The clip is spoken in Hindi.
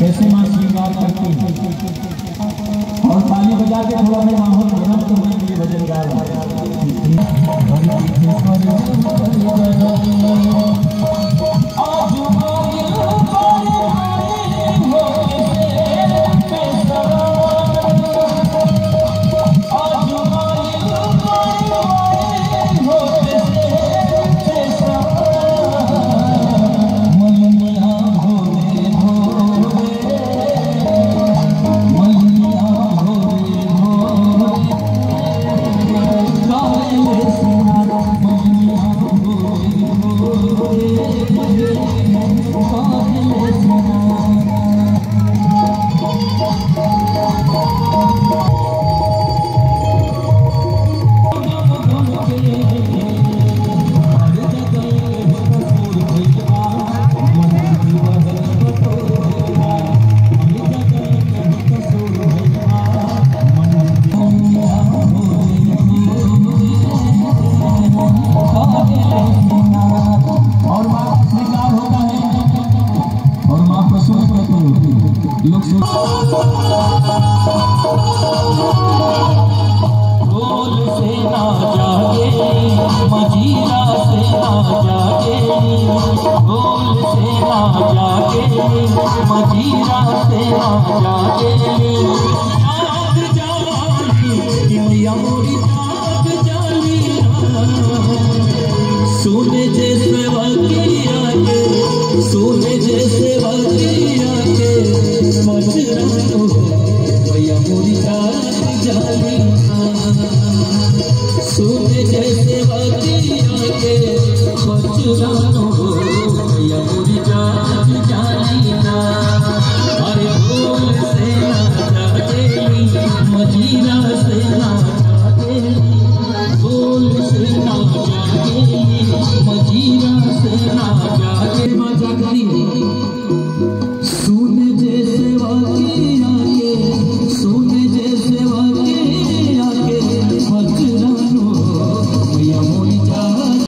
कैसे माँ श्रृंगार करती है? और ताली बजा के थोड़ा सा माहौल और माँ स्वीकार होता और माँ प्रसूत करते हैं। लोग मजीरा से ना जागे ढोल से जागे, मजीरा से जागे। सोने जैसे वाकिया के सोने जैसे वाकिया के। मचरा भैया मोरी जाने सोने जैसे वाकिया के मचरा तो भैया मोरी रात अरे भूल से मजीरा से